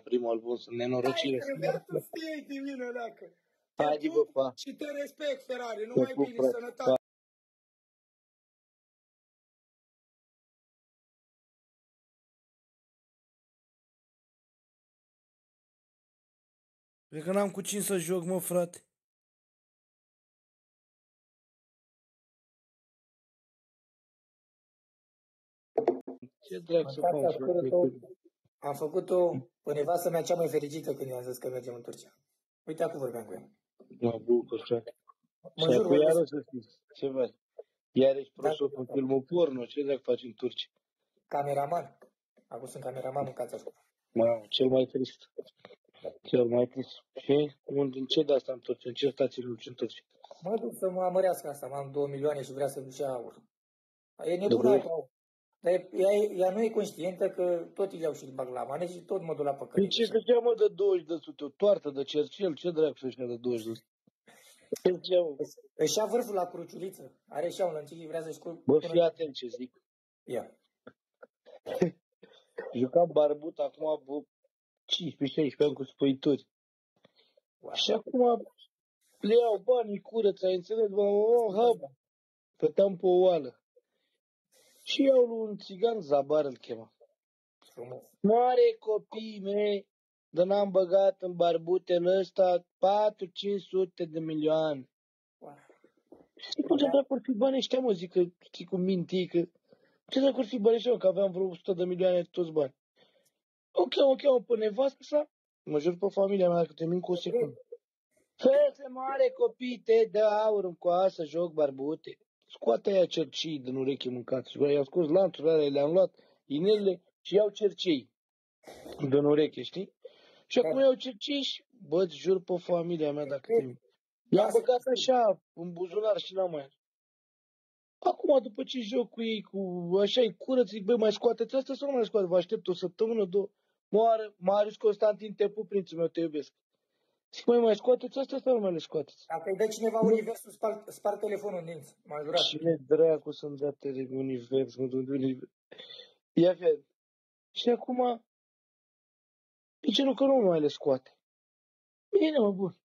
primul album, sunt nenorocire. Hai, trebuia să fie de mine, leacă. Te Haide, bă, pup pa. și te respect, Ferrari. Te Numai pup, bine, frate. sănătate. Pa. Cred că n-am cu cine să joc, mă, frate. Ce dracu să Mâncați faci, frate? ascultă Am făcut-o pe nevastă mea cea mai fericită când i-am zis că mergem în Turcia. Uite, acum vorbeam cu ea. Mă bucur, frate. Mă Și jur, acum vorbesc. iară să știți. Ce faci? Iar ești Da, prosop în filmul porno. Ce dracu faci în Turcia? cameraman. Acum sunt cameraman, mâncați ascultă. Mamă, cel mai trist. Cel mai trist. Și unde, în ce de asta în Turcia? În ce stații nu în Turcia? Mă duc să mă amărească asta, mă am 2 milioane și vrea să duce aur. E nebună Dublu. Apa. Dar ea, ea, nu e conștientă că tot îi iau și îl bag la mane și tot mă duc la Păi păcălit. ce că mă de 20 de sute? O toartă de cercel? Ce dracu să-și ia de 20 de sute? Ce ziceam, mă? Își ia vârful la cruciuliță. Are și ea un lănțic, vrea să-și cu... Bă, fii atent ce zic. Ia. Jucam barbut acum, bă, 15-16 ani cu spăituri. Wow. Și acum le iau banii, curăță, ai înțeles? Bă, oh, hab. Stăteam pe o oală. Și iau lui un țigan, Zabar îl chema. Frumos. Mare copii mei, de n-am băgat în barbutele ăsta 4-500 de milioane. Wow. Știi cum ce dracu ar fi banii ăștia, mă, zic că știi cum minti, că ce dracu ar fi banii ăștia, mă, că aveam vreo 100 de milioane toți bani. O cheamă, o cheamă pe nevastă sa, mă jur pe familia mea, dacă te mint cu o secundă. Fete mare copii, te dă aur în coasă, joc barbute. Scoate aia cercei din ureche mâncați. Și i-am scos lanțurile alea, le-am luat, inelele și iau cercei din ureche, știi? Și acum iau cercei și, bă, îți jur pe familia mea dacă te mint. I-am băgat așa în buzunar și n-am mai Acum, după ce joc cu ei, cu așa îi curăț, zic, băi, mai scoateți asta sau nu mai scoate? Vă aștept o săptămână, două. Moară, Marius Constantin Tepu, prințul meu, te iubesc. Zic, mai mai scoateți asta sau nu mai le scoateți? Dacă îi dă cineva universul, spar, spar telefonul în dinți. M-a jurat. Cine dracu să-mi dea tele univers, mă duc de univers. Ia fi. Și acum, de ce nu că nu mai le scoate? Bine, mă, bun.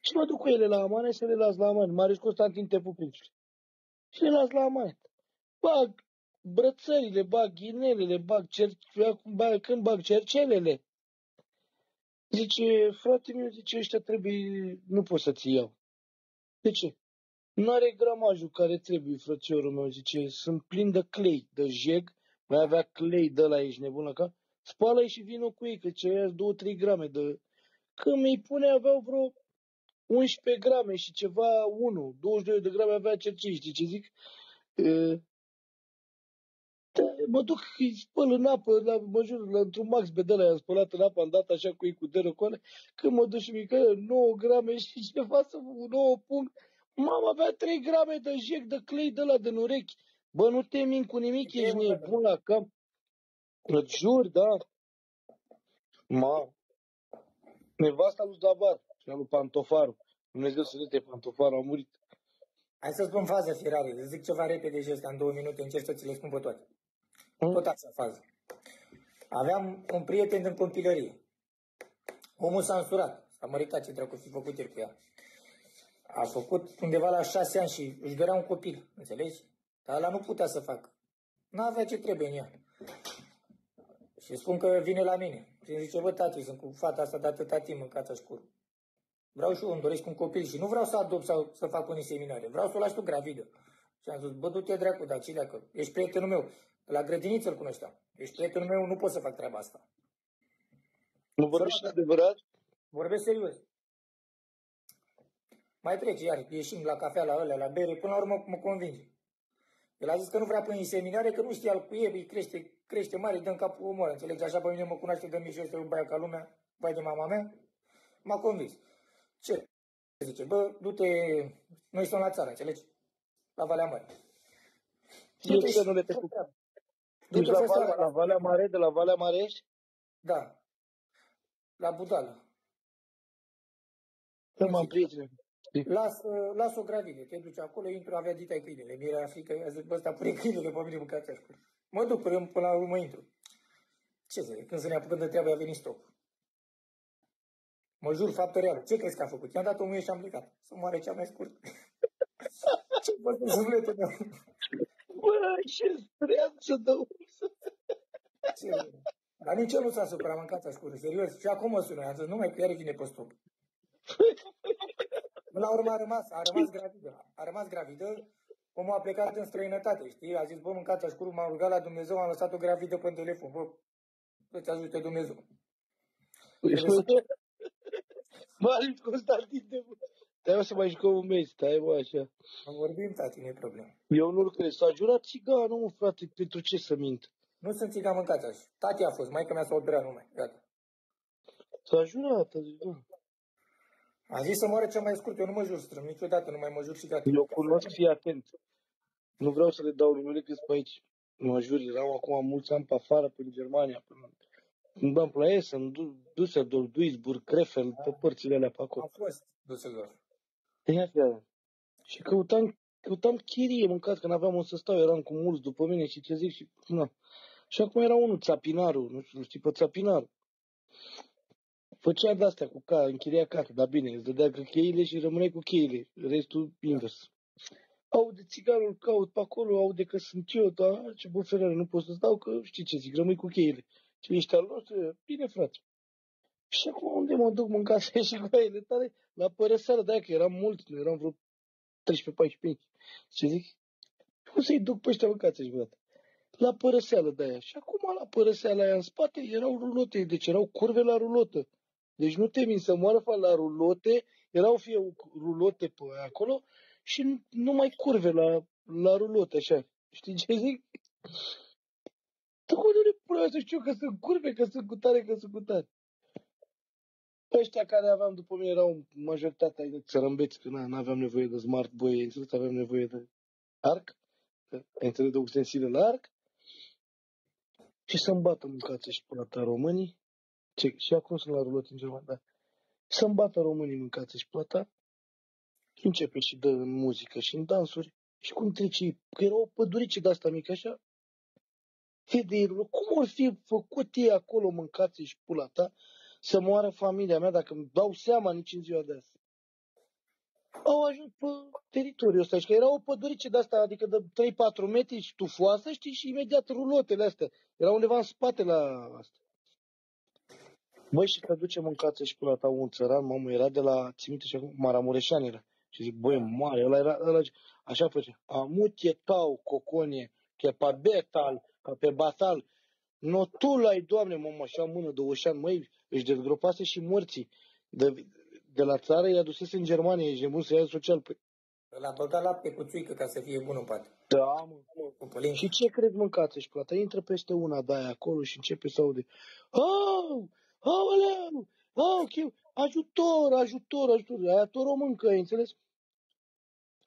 Și mă duc cu ele la amane să le las la amane. Marius Constantin Tepu Prințul. Și le las la amane. Bag brățările, bag ghinelele, bag cer... acum bag, când bag cercelele. Zice, frate meu, zice, ăștia trebuie, nu pot să-ți iau. De ce? Nu are gramajul care trebuie, frățiorul meu, zice, sunt plin de clei, de jeg, mai avea clei de la ești nebun la cap, spală și vină cu ei, că ce ia 2-3 grame de... Când mi-i pune, aveau vreo 11 grame și ceva 1, 22 de grame avea cercei, știi ce zic? E, da, mă duc, îi spăl în apă, la, mă jur, la, într-un max bedel i-am spălat în apă, am dat așa cu ei cu derocoale, când mă duc și mi 9 grame și ceva să 9 punct, Mama avea 3 grame de jec de clei de la din urechi. Bă, nu te min cu nimic, E ești bun, nebun la cap. Îți jur, da. Ma. Nevasta lui Zabar și a lui Pantofaru. Dumnezeu să te Pantofaru a murit. Hai să spun fază, Ferrari. Îți zic ceva repede și ăsta în două minute încerc să ți le spun pe toate. Hmm? Tot așa fază. Aveam un prieten din copilărie. Omul s-a însurat. S-a măritat ce dracu fi făcut el cu ea. A făcut undeva la șase ani și își dorea un copil. Înțelegi? Dar ăla nu putea să facă. N-avea ce trebuie în ea. Și spun că vine la mine. Și îmi zice, bă, tati, sunt cu fata asta de atâta timp în cața șcură. Vreau și eu, îmi doresc un copil și nu vreau să adopt sau să fac un inseminare. Vreau să o lași tu gravidă. Și am zis, bă, du-te dracu, dar ce dacă ești prietenul meu. La grădiniță îl cunoșteam. Ești prietenul meu, nu pot să fac treaba asta. Nu vorbești adevărat? Vorbesc serios. Mai trece iar, ieșim la cafea, la ălea, la bere, până la urmă mă convinge. El a zis că nu vrea până inseminare, că nu știa al cu ei, crește, crește mare, dă în capul omor, înțelegi? Așa pe mine mă cunoaște, dă și ăsta un băiat ca lumea, bai de mama mea, m-a convins. Ce? Zice, bă, du-te, noi suntem la țară, înțelegi? La Valea Mare. Eu ce nu le te cu... Deci la, Valea, la Valea Mare, de la Valea Mare ești? Da. La Budală. Că m-am prietene. Las, las-o gravidă, te duci acolo, intru, avea ditai câinele. Mi-era frică, a zis, bă, ăsta pune câinele pe mine mâncați acolo. Mă duc până, până la urmă intru. Ce să zic, când să ne apucăm de treabă, a venit stop. Mă jur, faptă reală. Ce crezi că a făcut? I-am dat o muie și am plecat. Să moare cea mai scurt. ce vă sufletul meu? Bă, ce stres să dau. Ce? Dar nici el nu s-a supărat, mâncat scură, serios. Și acum mă sună, am zis, nu mai chiar vine pe stop. Până la urmă a rămas, a rămas gravidă. A rămas gravidă, omul a plecat în străinătate, știi? A zis, bă, mâncați scură, m-am rugat la Dumnezeu, am lăsat-o gravidă pe telefon. Bă, să-ți ajute Dumnezeu. Marius Constantin de Stai să mai jucăm un meci, stai mă așa. Am vorbim, tati, nu e problemă. Eu nu-l cred. S-a jurat țiganul, mă, frate, pentru ce să mint? Nu sunt țigan mâncați așa. Tati a fost, mai mea s-a operat numai. Gata. S-a jurat, a zis, da. A zis să moare cea mai scurt, eu nu mă jur strâm, niciodată nu mai mă jur și gata. Eu cunosc, fii atent. Nu vreau să le dau numele că pe aici. Mă jur, erau acum mulți ani pe afară, prin Germania, până în Bam la Essen, Düsseldorf, Duisburg, Krefeld, pe părțile alea pe acolo. Am fost Düsseldorf. Ia fi Și căutam, căutam chirie mâncat, că n-aveam unde să stau, eram cu mulți după mine și ce zic și... Na. Și acum era unul, Țapinaru, nu știu, știi pe Țapinaru. Făcea de-astea cu ca, închiria casă, dar bine, îți dădea că cheile și rămâneai cu cheile, restul invers. Aude țigarul, caut pe acolo, aude că sunt eu, dar ce buferare, nu pot să stau, că știi ce zic, rămâi cu cheile. Ce ești al nostru? Bine, frate. Și acum unde mă duc mâncase și cu ele tale? La părăseală, da, că eram mulți, nu eram vreo 13-14 Ce zic? Cum să-i duc pe ăștia mâncați și băiat? La părăseală de aia. Și acum la părăseala aia în spate erau rulote, deci erau curve la rulotă. Deci nu te min să moară la rulote, erau fie rulote pe acolo și numai curve la, la rulote, așa. Știi ce zic? Tu cum nu le să știu că sunt curve, că sunt cu tare, că sunt cu tare. Ăștia care aveam după mine erau majoritatea de țărâmbeți, că nu aveam nevoie de smart boy, înțeles, aveam nevoie de arc, înțeles, de ustensile la arc, și să-mi bată mâncață și plata românii, ce, și acum sunt la rulot în Germania, da. Să-mi bată românii mâncață și plata, și începe și dă în muzică și în dansuri, și cum trece, că era o pădurice de asta mică așa, Fede, cum ar fi făcut ei acolo mâncați și pula ta să moară familia mea dacă îmi dau seama nici în ziua de azi? Au ajuns pe teritoriul ăsta și că era o pădurice de asta, adică de 3-4 metri și tufoasă, știi, și imediat rulotele astea. Era undeva în spate la asta. Băi, și că duce mâncață și până ta un țăran, mamă, era de la, țimite și acum, Maramureșan era. Și zic, băi, mare, ăla era, ăla, așa face, amutie tau, coconie, che pe betal, pe batal. No tu l-ai, Doamne, mă, așa mână de oșan, măi, își dezgropase și morții. De, de la țară i-a dusese în Germania, ești nebun să ia social. Păi... L-a băgat lapte cu țuică ca să fie bun în pat. Da, mă. mă. Și ce cred mâncați și plata? Intră peste una de aia acolo și începe să aude. Oh, aoleu, oh, ok, ajutor, ajutor, ajutor. Aia tot româncă, ai înțeles?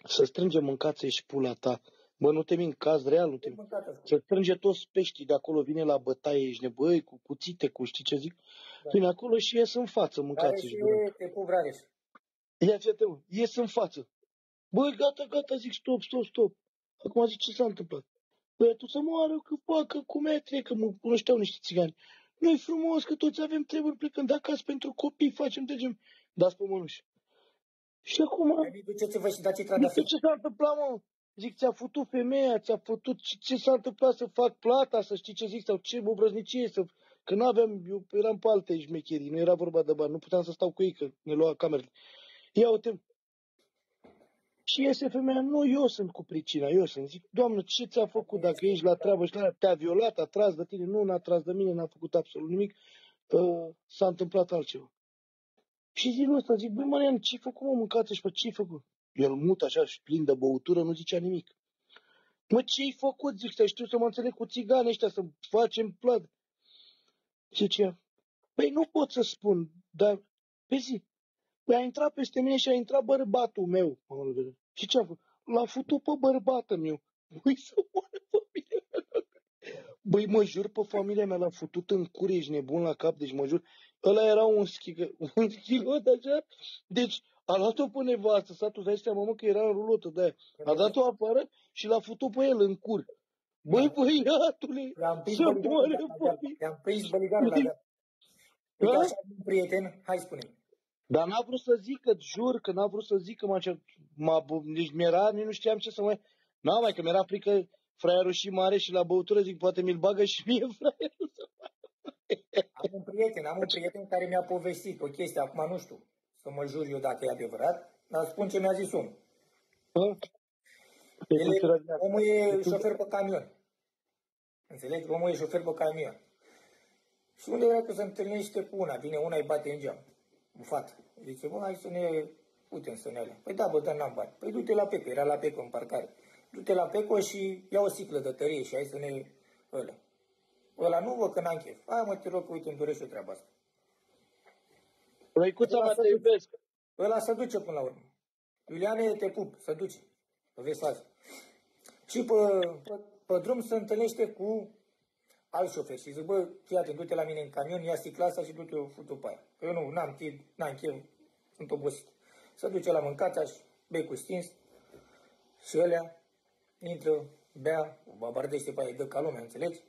Să strângem mâncați și pula ta. Bă, nu te min, caz real, nu te min. Se strânge toți peștii de acolo, vine la bătaie, ești nebăi, cu cuțite, cu știi ce zic? Da. Vine acolo și ies în față, mâncați și te pup, Rareș. Ia ce te ies în față. Băi, gata, gata, zic stop, stop, stop. Acum zic ce s-a întâmplat. Băi, tu să moară, că facă cu metri, că mă cunoșteau niște țigani. Noi frumos, că toți avem treburi plecând acasă pentru copii, facem, trecem. Dați pe mănuși. Și acum... Duceți-vă și dați Ce s-a întâmplat, mă? Zic, ți-a făcut femeia, ți-a făcut ce, ce s-a întâmplat să fac plata, să știi ce zic, sau ce obrăznicie, să... Că nu aveam, eu eram pe alte șmecherii, nu era vorba de bani, nu puteam să stau cu ei, că ne lua camerele. Ia uite, și iese femeia, nu, eu sunt cu pricina, eu sunt. Zic, doamnă, ce ți-a făcut dacă ești la treabă și la te-a violat, a tras de tine? Nu, n-a tras de mine, n-a făcut absolut nimic, uh, s-a întâmplat altceva. Și zilul ăsta zic, băi, Marian, ce-ai făcut, mă, mâncați și pe ce-ai făcut? El mut așa și plin de băutură, nu zicea nimic. Mă, ce-ai făcut? Zic, să știu să mă înțeleg cu țiganii ăștia, să facem plăd. Zicea, păi nu pot să spun, dar pe zi. Păi a intrat peste mine și a intrat bărbatul meu. Și ce a făcut? L-a futut pe bărbatul meu. Păi să moară familia mea. Băi, mă jur pe familia mea, l-a futut în cur, ești nebun la cap, deci mă jur. Ăla era un, schigă, un schilot așa, deci a luat-o pe nevastă, s-a tu dai seama, mă, că era în rulotă de A dat-o afară și l-a făcut pe el în cur. Băi, băiatule, Le-am prins să băligarul moare la gheață. papi. Le-am prins băligarul la gheață. Uite, Da? așa un prieten, hai spune Dar n-a vrut să zică, jur că n-a vrut să zică, m-a cer, m-a, bu- nici mi-era, nici nu știam ce să mai... N-am mai, că mi-era frică fraierul și mare și la băutură, zic, poate mi-l bagă și mie fraierul. Am un prieten, am un prieten care mi-a povestit o chestie, acum nu știu să mă jur eu dacă e adevărat, dar spun ce mi-a zis omul. Hă? El e, Cultura de asta. omul e șofer pe camion. Înțelegi? Omul e șofer pe camion. Și unde vrea că se întâlnește cu una, vine una, îi bate în geam. O fată. Zice, bă, hai să ne putem să ne alea. Păi da, bă, dar n-am bani. Păi du-te la Peco, era la Peco în parcare. Du-te la Peco și ia o sticlă de tărie și hai să ne... Ăla. Ăla nu vă că n-am chef. Hai mă, te rog, că uite, îmi dorește o treaba asta. Răicuța mea, te iubesc. Ăla se duce până la urmă. Iuliane, te pup, se duce. Să vezi față. Și pe, pe, pe drum se întâlnește cu alt șofer și zice, bă, fii atent, du-te la mine în camion, ia clasa și du-te o fut pe aia. Că eu nu, n-am timp, n-am chef, sunt obosit. Se duce la mâncața și becul stins și ălea intră, bea, o babardește pe aia, îi dă ca lumea, înțelegi?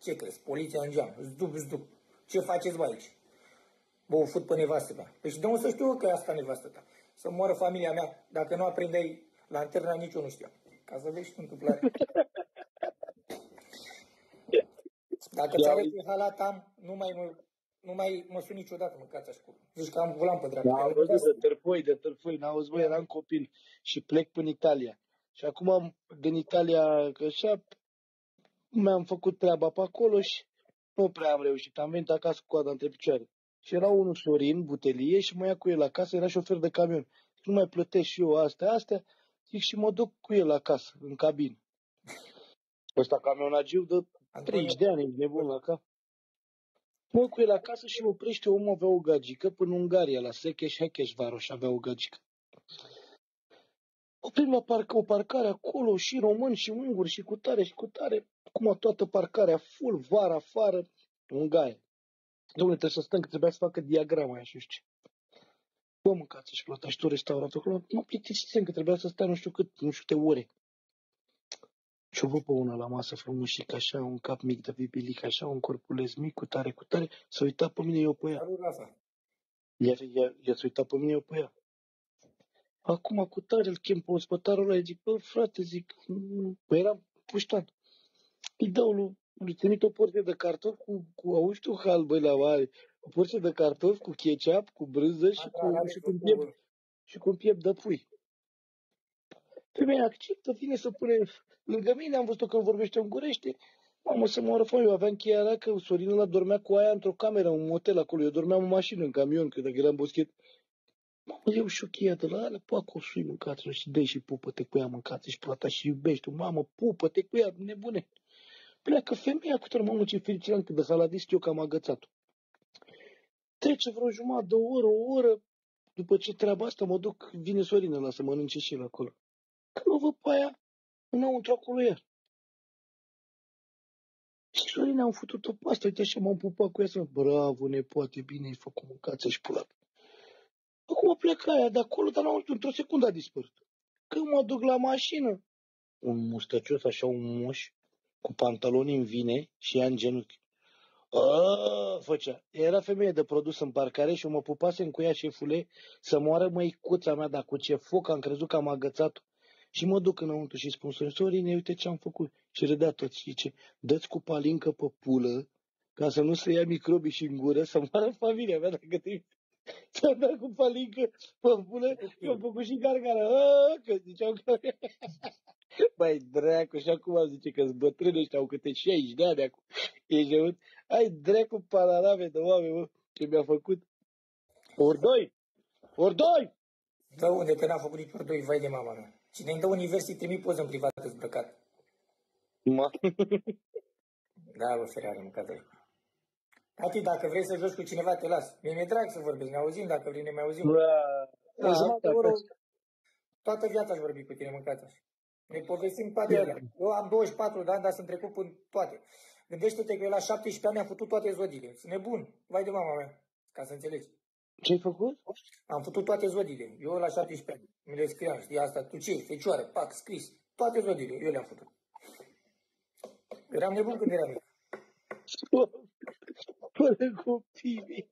Ce crezi? Poliția în geam, zdup, zdup. Ce faceți bă aici? Bă, o fut pe nevastă mea. Păi și de unde să știu eu că e asta nevastă ta? Să moară familia mea. Dacă nu aprindeai lanterna, nici eu nu știam. Ca să vezi și tu întâmplare. Dacă ți Ia arăt uite. ce halat am, nu mai mă, nu mai mă sun niciodată mâncați așa cu. Zici că am volan pe dreapta. Da, am văzut de târfoi, de târfoi, n-auzi, băi, eram copil și plec până Italia. Și acum am din Italia, că așa, mi-am făcut treaba pe acolo și nu prea am reușit. Am venit acasă cu coada între picioare. Și era unul Sorin, butelie, și mă ia cu el acasă, era șofer de camion. Și nu mai plătesc și eu astea, astea, zic și mă duc cu el acasă, în cabină. Ăsta camionagiu de 30 de ani, e nebun la cap. Mă duc cu el acasă și mă oprește omul, avea o gagică până în Ungaria, la Secheș, Hecheș, Varoș, avea o gagică. Oprim la parcă, o parcare acolo, și români, și unguri, și cu tare, și cu tare. Acum toată parcarea full, vară, afară, Ungaria. Domnule, trebuie să stăm, că trebuia să facă diagrama aia și nu știu ce. Bă, mâncați și plăta și tot restaurantul acolo. Mă plictisisem că trebuia să stai nu știu cât, nu știu câte ore. Și o văd pe una la masă frumușică, așa, un cap mic de bibilic, așa, un corpuleț mic, cu tare, cu tare. S-a uitat pe mine, eu pe ea. Salut, Rafa. Ea, ea, ea s-a uitat pe mine, eu pe ea. Acum cu tare îl chem pe ospătarul ăla, zic, bă, frate, zic, "mm, bă, eram puștan. Îi dau lui, îi trimit o porție de cartofi cu, cu auzi tu halbă la mare, o porție de cartofi cu ketchup, cu brânză și cu, și cu un piept, și cu un piept de pui. Femeia acceptă, vine să pune lângă mine, am văzut-o când vorbește ungurește. Mamă, să moară foame, eu aveam cheia aia că Sorin ăla dormea cu aia într-o cameră, un motel acolo. Eu dormeam în mașină, în camion, că dacă eram boschet. Mamă, eu și o cheia de la alea, poacă o sui mâncați și dă și pupă-te cu ea mâncați și plata și iubești Mamă, pupă-te cu ea, nebune. Pleacă femeia cu tără, mamă, ce fericit am că de saladist eu că am agățat-o. Trece vreo jumătate de oră, o oră, după ce treaba asta mă duc, vine Sorin la să mănânce și el acolo. Când o văd pe aia, înăuntru acolo iar. Și Sorin am făcut-o pe asta, uite așa m-am pupat cu ea să bravo, nepoate, bine ai făcut mâncață și pulat. Acum plecă aia de acolo, dar înăuntru, într-o secundă a dispărut. Când mă duc la mașină, un mustăcios, așa, un moș, cu pantaloni în vine și ea în genunchi. Aaaa, făcea. Era femeie de produs în parcare și eu mă pupasem cu ea șefule să moară măicuța mea, dar cu ce foc am crezut că am agățat-o. Și mă duc înăuntru și spun, Sorin, Sorine, uite ce am făcut. Și râdea tot și zice, dă-ți cu palincă pe pulă, ca să nu se ia microbii și în gură, să moară familia mea dacă te Ți-am dat cu palincă pe pulă și am făcut și gargara. Aaaa, că ziceau că... Băi, dracu, și acum zice că-s bătrâni ăștia, au câte 60 de ani acum. Ești nebun? Ai dracu panorame de oameni, mă, ce mi-a făcut. Ori doi! Ori doi! Dă unde, că n-am făcut nici ori doi, vai de mama mea. Cine îmi dă univers, îi trimit poză în privat îmbrăcat. Ma. Da, bă, fereare, mâncată. Tati, dacă vrei să joci cu cineva, te las. Mie mi-e drag să vorbesc, ne auzim, dacă vrei ne mai auzim. Da, O jumătate de asta, oră, toată viața aș vorbi cu tine, mâncați așa. Ne povestim toate alea. Eu am 24 de ani, dar sunt trecut până toate. Gândește-te că eu la 17 ani am făcut toate zodile. Sunt nebun. Vai de mama mea. Ca să înțelegi. Ce-ai făcut? Am făcut toate zodile. Eu la 17 ani. Mi le scriam, știi asta, tu ce, fecioară, pac, scris. Toate zodile, eu le-am făcut. Eram nebun când eram mic. Fără copii.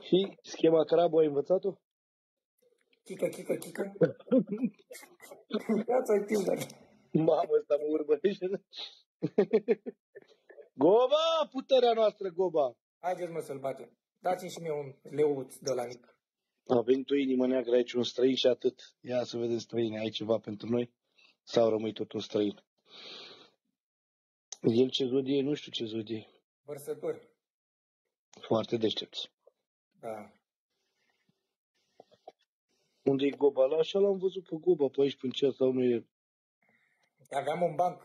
Și schema crabă ai învățat-o? Chică, chică, chică. Viața e timp, dar... Mamă, ăsta mă urmărește. Goba, puterea noastră, Goba. Haideți mă să-l batem. Dați-mi și mie un leuț de la mic. A venit o inimă neagră aici, un străin și atât. Ia să vedem străine, ai ceva pentru noi? Sau rămâi tot un străin? El ce zodie, nu știu ce zodie. Vărsători. Foarte deștepți. Da. Unde e Goba? La așa l-am văzut pe Goba pe aici, până ce sau nu e. Aveam un banc.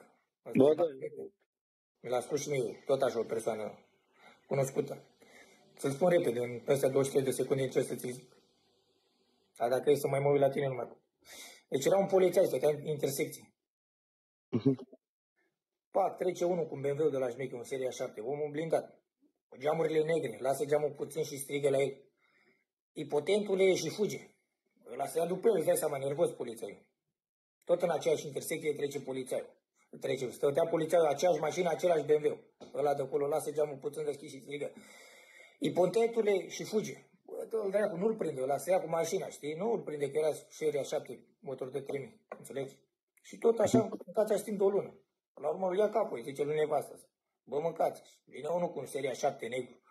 Ba, da. Mi l-a spus și mie, tot așa o persoană cunoscută. Să-l spun repede, în peste 23 de secunde încerc să ți zic. Dar dacă e să mai mă uit la tine, nu mai pot. Deci era un polițai, stătea în intersecție. Mhm. Pac, trece unul cu un BMW de la șmeche, un seria 7, omul blindat. Cu geamurile negre, lasă geamul puțin și strigă la el. Ipotentule și fuge. Ăla se ia după el, îți dai seama, nervos polițaiul. Tot în aceeași intersecție trece polițaiul. Trece, stătea polițaiul, aceeași mașină, același BMW. Ăla de acolo lasă geamul puțin deschis și strigă. Ipotentule și fuge. Bă, dă-l dracu, nu-l prinde, ăla se ia cu mașina, știi? Nu îl prinde că era seria 7, motor de 3000, înțelegi? Și tot așa, mâncați așa timp de o lună. La urmă îl ia capul, zice lui nevastă. Bă, mâncați. Vine unul cu un seria 7 negru.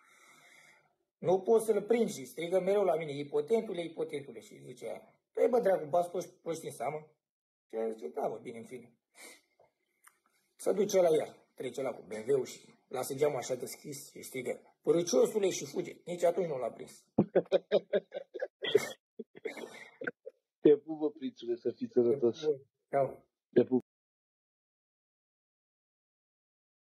Nu poți să-l prinzi și strigă mereu la mine, ipotentule, ipotentule. Și zice aia, păi bă, dracu, bați proști, proști în seamă? Și aia zice, da, bă, bine, în fine. Să duce la ea, trece la cu BMW-ul și lasă geamul așa deschis și strigă, părăciosule și fuge. Nici atunci nu l-a prins. Te pupă, prințule, să fii sănătos. Ciao. Te pup.